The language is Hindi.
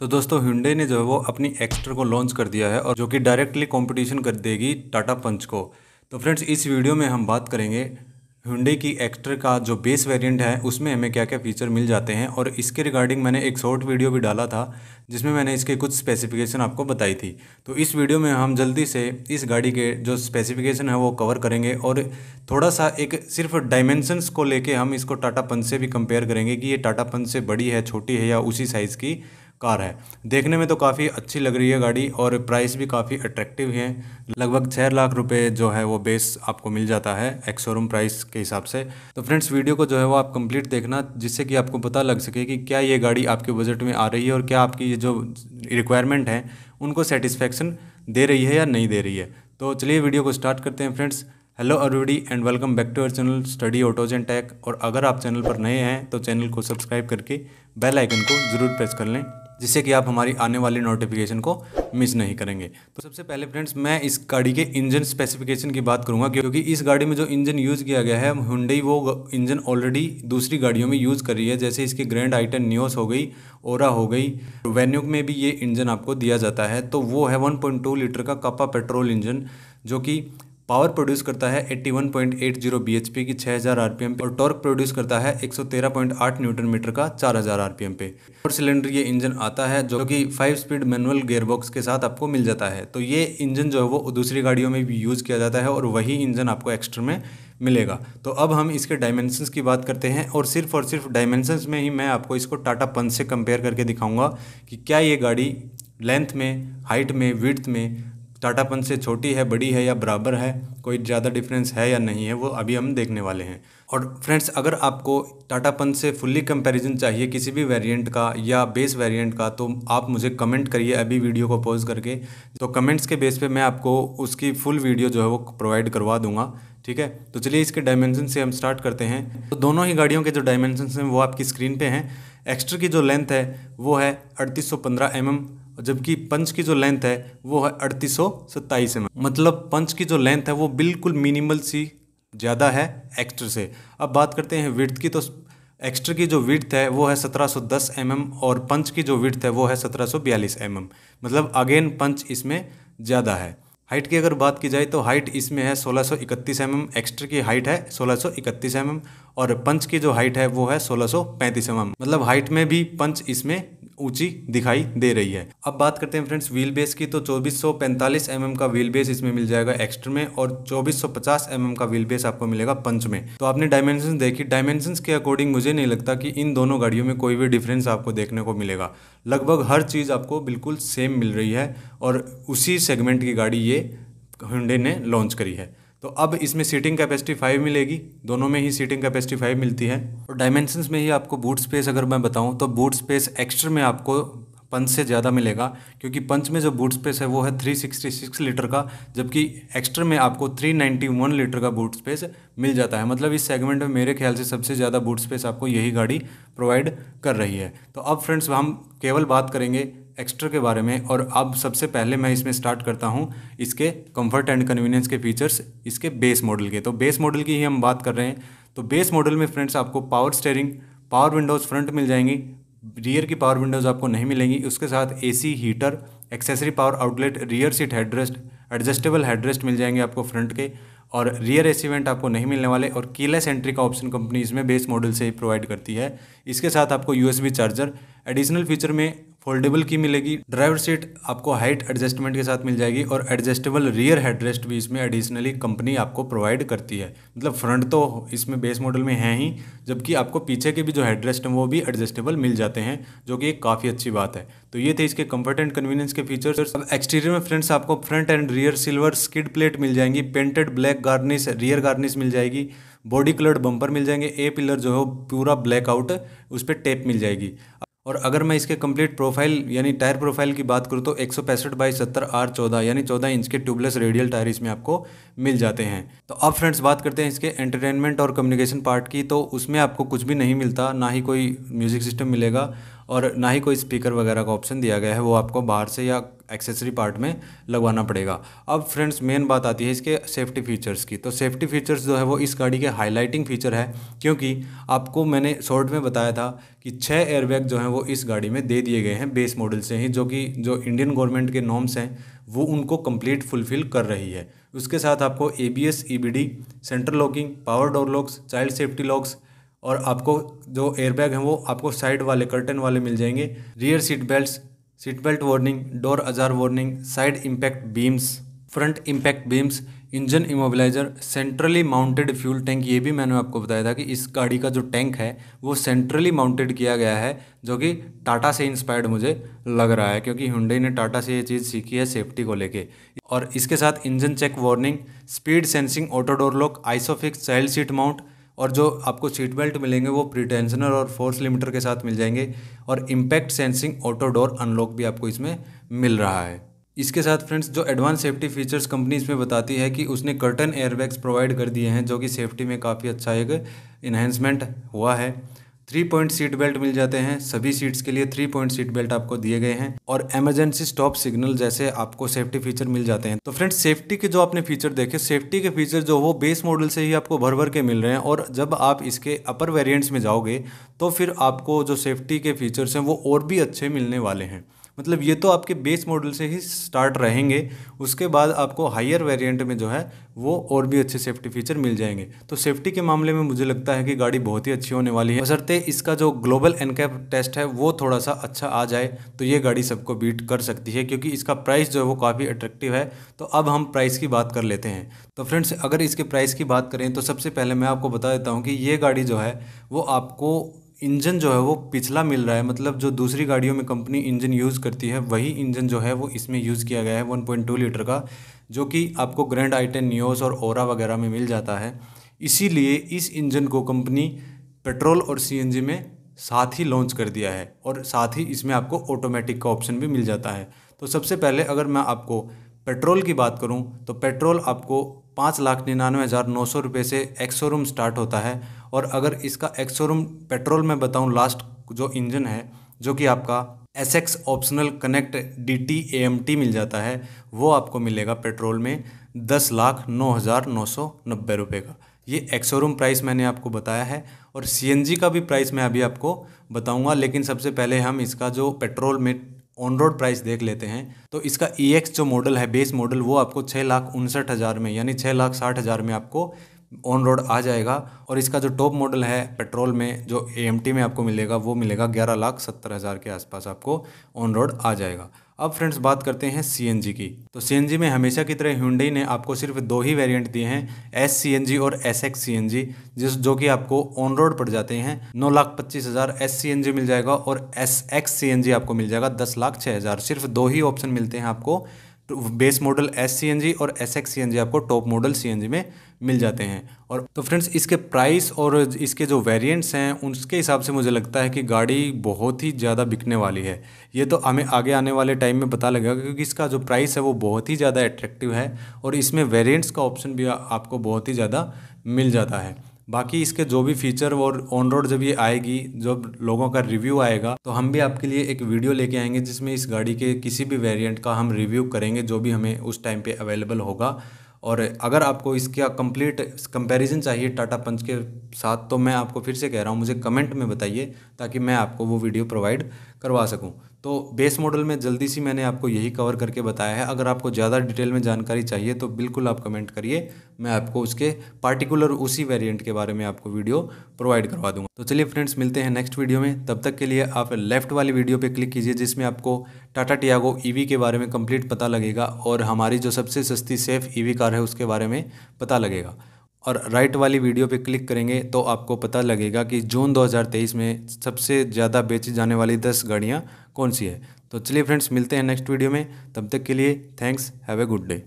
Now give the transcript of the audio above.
तो दोस्तों हिंडे ने जो है वो अपनी एक्स्ट्रा को लॉन्च कर दिया है और जो कि डायरेक्टली कंपटीशन कर देगी टाटा पंच को। तो फ्रेंड्स इस वीडियो में हम बात करेंगे हुंडई की एक्टर का जो बेस वेरिएंट है, उसमें हमें क्या क्या फ़ीचर मिल जाते हैं और इसके रिगार्डिंग मैंने एक शॉर्ट वीडियो भी डाला था, जिसमें मैंने इसके कुछ स्पेसिफिकेशन आपको बताई थी। तो इस वीडियो में हम जल्दी से इस गाड़ी के जो स्पेसिफिकेशन है वो कवर करेंगे और थोड़ा सा एक सिर्फ़ डायमेंशंस को लेके हम इसको टाटा पंच से भी कंपेयर करेंगे कि ये टाटा पंच से बड़ी है, छोटी है या उसी साइज़ की। कार है। देखने में तो काफ़ी अच्छी लग रही है गाड़ी और प्राइस भी काफ़ी अट्रैक्टिव है। लगभग छः लाख रुपए जो है वो बेस आपको मिल जाता है एक्स शोरूम प्राइस के हिसाब से। तो फ्रेंड्स वीडियो को जो है वो आप कंप्लीट देखना जिससे कि आपको पता लग सके कि क्या ये गाड़ी आपके बजट में आ रही है और क्या आपकी ये जो रिक्वायरमेंट है, उनको सेटिस्फेक्शन दे रही है या नहीं दे रही है। तो चलिए वीडियो को स्टार्ट करते हैं friends hello अरुडी and welcome back to our channel study autos and tech और अगर आप चैनल पर नए हैं तो चैनल को सब्सक्राइब करके बेल आइकन को ज़रूर प्रेस कर लें, जिससे कि आप हमारी आने वाली नोटिफिकेशन को मिस नहीं करेंगे। तो सबसे पहले फ्रेंड्स मैं इस गाड़ी के इंजन स्पेसिफिकेशन की बात करूँगा, क्योंकि इस गाड़ी में जो इंजन यूज़ किया गया है हुंडई वो इंजन ऑलरेडी दूसरी गाड़ियों में यूज़ कर रही है, जैसे इसकी ग्रैंड आइटन न्योस हो गई ओरा हो गई वेन्यूक में भी ये इंजन आपको दिया जाता है। तो वो है वन लीटर का कपा पेट्रोल इंजन जो कि पावर प्रोड्यूस करता है 81.80 bhp की 6000 आरपीएम पे और टॉर्क प्रोड्यूस करता है 113.8 न्यूटन मीटर का 4000 आरपीएम पे। फोर सिलेंडर ये इंजन आता है जो कि फाइव स्पीड मैनुअल गेयरबॉक्स के साथ आपको मिल जाता है। तो ये इंजन जो है वो दूसरी गाड़ियों में भी यूज़ किया जाता है और वही इंजन आपको एक्स्ट्रा में मिलेगा। तो अब हम इसके डायमेंशंस की बात करते हैं और सिर्फ़ और सिर्फ़ डायमेंशंस में ही मैं आपको इसको टाटा पंच से कंपेयर करके दिखाऊँगा कि क्या ये गाड़ी लेंथ में, हाइट में, विड्थ में टाटा पंच से छोटी है, बड़ी है या बराबर है, कोई ज़्यादा डिफरेंस है या नहीं है, वो अभी हम देखने वाले हैं। और फ्रेंड्स अगर आपको टाटा पंच से फुल्ली कंपैरिजन चाहिए किसी भी वेरिएंट का या बेस वेरिएंट का तो आप मुझे कमेंट करिए अभी वीडियो को पॉज करके। तो कमेंट्स के बेस पे मैं आपको उसकी फुल वीडियो जो है वो प्रोवाइड करवा दूँगा, ठीक है? तो चलिए इसके डायमेंशन से हम स्टार्ट करते हैं। तो दोनों ही गाड़ियों के जो डायमेंशन हैं, वो आपकी स्क्रीन पर हैं। एक्स्ट्रा की जो लेंथ है, वो है अड़तीस सौ एम जबकि पंच की जो लेंथ है, वो है अड़तीस सौ सत्ताईस एम मतलब पंच की जो लेंथ है, वो बिल्कुल मिनिमल सी ज़्यादा है एक्स्ट्रा से। अब बात करते हैं विर्थ की तो एक्स्ट्रा की जो विर्थ है, वो है 1710 mm और पंच की जो विर्थ है, वो है 1742 mm मतलब अगेन पंच इसमें ज़्यादा है। हाइट की अगर बात की जाए तो हाइट इसमें है 1631 mm एक्स्ट्रा की हाइट है 1631 mm और पंच की जो हाइट है, वो है 1635 mm मतलब हाइट में भी पंच इसमें ऊँची दिखाई दे रही है। अब बात करते हैं फ्रेंड्स व्हील बेस की तो 2445 mm का व्हील बेस इसमें मिल जाएगा एक्स्ट्रा में और 2450 mm का व्हील बेस आपको मिलेगा पंच में। तो आपने डायमेंशन देखी डायमेंशन के अकॉर्डिंग मुझे नहीं लगता कि इन दोनों गाड़ियों में कोई भी डिफरेंस आपको देखने को मिलेगा। लगभग हर चीज़ आपको बिल्कुल सेम मिल रही है और उसी सेगमेंट की गाड़ी ये हुडे ने लॉन्च करी है। तो अब इसमें सीटिंग कैपेसिटी फाइव मिलेगी। दोनों में ही सीटिंग कैपेसिटी फाइव मिलती है। और डायमेंशंस में ही आपको बूट स्पेस अगर मैं बताऊँ तो बूट स्पेस एक्स्ट्रा में आपको पंच से ज़्यादा मिलेगा, क्योंकि पंच में जो बूट स्पेस है, वो है 366 लीटर का, जबकि एक्स्ट्रा में आपको 391 लीटर का बूट स्पेस मिल जाता है। मतलब इस सेगमेंट में मेरे ख्याल से सबसे ज़्यादा बूट स्पेस आपको यही गाड़ी प्रोवाइड कर रही है। तो अब फ्रेंड्स हम केवल बात करेंगे एक्स्ट्रा के बारे में और अब सबसे पहले मैं इसमें स्टार्ट करता हूँ इसके कंफर्ट एंड कन्वीनियंस के फीचर्स इसके बेस मॉडल के। तो बेस मॉडल की ही हम बात कर रहे हैं। तो बेस मॉडल में फ्रेंड्स आपको power steering power windows front मिल जाएँगी। रियर की पावर विंडोज़ आपको नहीं मिलेंगी। उसके साथ AC heater accessory power outlet rear seat headrest adjustable headrest मिल जाएँगे आपको फ्रंट के। और रियर एसी वेंट आपको नहीं मिलने वाले और कीलेस एंट्री का ऑप्शन कंपनी इसमें बेस मॉडल से ही प्रोवाइड करती है। इसके साथ आपको यूएसबी चार्जर एडिशनल फीचर में फोल्डेबल की मिलेगी। ड्राइवर सीट आपको हाइट एडजस्टमेंट के साथ मिल जाएगी और एडजस्टेबल रियर हेडरेस्ट भी इसमें एडिशनली कंपनी आपको प्रोवाइड करती है। मतलब फ्रंट तो इसमें बेस मॉडल में है ही, जबकि आपको पीछे के भी जो हेडरेस्ट हैं, वो भी एडजस्टेबल मिल जाते हैं, जो कि एक काफ़ी अच्छी बात है। तो ये थे इसके कंफर्ट एंड कन्वीनियंस के फीचर्स अब एक्सटीरियर में फ्रेंड्स आपको front and rear silver skid plate मिल जाएँगी painted black garnish rear garnish मिल जाएगी बॉडी कलर्ड बम्पर मिल जाएँगे ए पिलर जो है पूरा ब्लैक आउट उस पर टेप मिल जाएगी। और अगर मैं इसके कंप्लीट प्रोफ़ाइल यानी टायर प्रोफ़ाइल की बात करूँ तो एक सौ पैंसठ बाई सत्तर आर चौदह, यानी चौदह इंच के ट्यूबलेस रेडियल टायर इसमें आपको मिल जाते हैं। तो अब फ्रेंड्स बात करते हैं इसके एंटरटेनमेंट और कम्युनिकेशन पार्ट की तो उसमें आपको कुछ भी नहीं मिलता, ना ही कोई म्यूज़िक सिस्टम मिलेगा। और ना ही कोई स्पीकर वगैरह का ऑप्शन दिया गया है, वो आपको बाहर से या एक्सेसरी पार्ट में लगवाना पड़ेगा। अब फ्रेंड्स मेन बात आती है इसके सेफ्टी फीचर्स की। तो सेफ्टी फीचर्स जो है वो इस गाड़ी के हाईलाइटिंग फीचर है, क्योंकि आपको मैंने शॉर्ट में बताया था कि छः एयरबैग जो हैं वो इस गाड़ी में दे दिए गए हैं बेस मॉडल से ही, जो कि जो इंडियन गवर्नमेंट के नॉर्म्स हैं, वो उनको कंप्लीट फुलफिल कर रही है। उसके साथ आपको A B S E B D central locking power door locks child safety locks और आपको जो एयरबैग हैं वो आपको साइड वाले कर्टन वाले मिल जाएँगे। Rear seat belt seat belt warning door ajar warning side impact beams front impact beams engine immobiliser centrally mounted fuel tank ये भी मैंने आपको बताया था कि इस गाड़ी का जो टैंक है, वो सेंट्रली माउंटेड किया गया है, जो कि टाटा से इंस्पायर्ड मुझे लग रहा है, क्योंकि हुंडई ने टाटा से ये चीज़ सीखी है सेफ्टी को लेके। और इसके साथ engine check warning speed sensing auto door lock isofix child seat mount और जो आपको सीट बेल्ट मिलेंगे वो प्रीटेंशनर और फोर्स लिमिटर के साथ मिल जाएँगे और impact sensing auto door unlock भी आपको इसमें मिल रहा है। इसके साथ फ्रेंड्स जो एडवांस सेफ्टी फीचर्स कंपनी इसमें बताती है कि उसने कर्टन एयरबैग्स प्रोवाइड कर दिए हैं, जो कि सेफ्टी में काफ़ी अच्छा एक इन्हेंसमेंट हुआ है। थ्री पॉइंट सीट बेल्ट मिल जाते हैं। सभी सीट्स के लिए थ्री पॉइंट सीट बेल्ट आपको दिए गए हैं और एमरजेंसी स्टॉप सिग्नल जैसे आपको सेफ्टी फीचर मिल जाते हैं। तो फ्रेंड्स सेफ्टी के जो आपने फीचर देखे सेफ्टी के फीचर जो वो बेस मॉडल से ही आपको भर भर के मिल रहे हैं और जब आप इसके अपर वेरियंट्स में जाओगे तो फिर आपको जो सेफ्टी के फीचर्स हैं वो और भी अच्छे मिलने वाले हैं। मतलब ये तो आपके बेस मॉडल से ही स्टार्ट रहेंगे, उसके बाद आपको हायर वेरिएंट में जो है, वो और भी अच्छे सेफ्टी फीचर मिल जाएँगे। तो सेफ्टी के मामले में मुझे लगता है कि गाड़ी बहुत ही अच्छी होने वाली है। बसरते इसका जो ग्लोबल एनकैप टेस्ट है, वो थोड़ा सा अच्छा आ जाए तो ये गाड़ी सबको बीट कर सकती है, क्योंकि इसका प्राइस जो है, वो काफ़ी अट्रैक्टिव है। तो अब हम प्राइस की बात कर लेते हैं। तो फ्रेंड्स अगर इसके प्राइस की बात करें तो सबसे पहले मैं आपको बता देता हूँ कि ये गाड़ी जो है, वो आपको इंजन जो है वो पिछला मिल रहा है मतलब जो दूसरी गाड़ियों में कंपनी इंजन यूज़ करती है, वही इंजन जो है वो इसमें यूज़ किया गया है 1.2 लीटर का, जो कि आपको ग्रैंड आई टेन न्यूज़ और ओरा वगैरह में मिल जाता है। इसीलिए इस इंजन को कंपनी पेट्रोल और सीएनजी में साथ ही लॉन्च कर दिया है और साथ ही इसमें आपको ऑटोमेटिक का ऑप्शन भी मिल जाता है। तो सबसे पहले अगर मैं आपको पेट्रोल की बात करूँ तो पेट्रोल आपको पाँच लाख निन्यानवे हज़ार नौ सौ रुपये से एक्सोरूम स्टार्ट होता है। और अगर इसका एक्सोरूम पेट्रोल में बताऊँ, लास्ट जो इंजन है, जो कि आपका S X optional connect D T A M T मिल जाता है, वो आपको मिलेगा पेट्रोल में दस लाख नौ हज़ार नौ सौ नब्बे रुपये का। ये एक्सोरूम प्राइस मैंने आपको बताया है, और सी एन जी का भी प्राइस मैं अभी आपको बताऊँगा, लेकिन सबसे पहले हम इसका जो पेट्रोल में ऑन रोड प्राइस देख लेते हैं तो इसका ई एक्स जो मॉडल है बेस मॉडल वो आपको छः लाख उनसठ हज़ार में, यानी छः लाख साठ हज़ार में आपको ऑन रोड आ जाएगा। और इसका जो टॉप मॉडल है पेट्रोल में, जो ए में आपको मिलेगा, वो मिलेगा ग्यारह लाख सत्तर हज़ार के आसपास आपको ऑन रोड आ जाएगा। अब फ्रेंड्स बात करते हैं सीएनजी की। तो सीएनजी में हमेशा की तरह ह्यूडई ने आपको सिर्फ़ दो ही वेरिएंट दिए हैं एस सी और एस एक्स सी जिस जो कि आपको ऑन रोड पड़ जाते हैं। नौ लाख पच्चीस हज़ार एस सी मिल जाएगा और एस एक्स सी आपको मिल जाएगा दस लाख छः हज़ार। सिर्फ़ दो ही ऑप्शन मिलते हैं आपको base model S C N G और S X C N G आपको top model C N G में मिल जाते हैं। और तो फ्रेंड्स, इसके प्राइस और इसके जो वेरिएंट्स हैं, उसके हिसाब से मुझे लगता है कि गाड़ी बहुत ही ज़्यादा बिकने वाली है। ये तो हमें आगे आने वाले टाइम में पता लगेगा क्योंकि इसका जो प्राइस है वो बहुत ही ज़्यादा अट्रैक्टिव है और इसमें वेरियंट्स का ऑप्शन भी आपको बहुत ही ज़्यादा मिल जाता है। बाकी इसके जो भी फीचर और ऑन रोड जब ये आएगी, जब लोगों का रिव्यू आएगा तो हम भी आपके लिए एक वीडियो लेके आएँगे जिसमें इस गाड़ी के किसी भी वेरिएंट का हम रिव्यू करेंगे, जो भी हमें उस टाइम पे अवेलेबल होगा। और अगर आपको इसका कंप्लीट कंपैरिजन चाहिए टाटा पंच के साथ तो मैं आपको फिर से कह रहा हूँ, मुझे कमेंट में बताइए, ताकि मैं आपको वो वीडियो प्रोवाइड करवा सकूँ। तो बेस मॉडल में जल्दी सी मैंने आपको यही कवर करके बताया है। अगर आपको ज़्यादा डिटेल में जानकारी चाहिए तो बिल्कुल आप कमेंट करिए। मैं आपको उसके पार्टिकुलर उसी वेरिएंट के बारे में आपको वीडियो प्रोवाइड करवा दूँगा। तो चलिए फ्रेंड्स मिलते हैं नेक्स्ट वीडियो में। तब तक के लिए आप लेफ़्ट वाली वीडियो पर क्लिक कीजिए, जिसमें आपको टाटा टियागो ईवी के बारे में कंप्लीट पता लगेगा और हमारी जो सबसे सस्ती सेफ़ ईवी कार है, उसके बारे में पता लगेगा। और राइट वाली वीडियो पे क्लिक करेंगे तो आपको पता लगेगा कि जून 2023 में सबसे ज़्यादा बेची जाने वाली 10 गाड़ियाँ कौन सी है। तो चलिए फ्रेंड्स मिलते हैं नेक्स्ट वीडियो में। तब तक के लिए thanks have a good day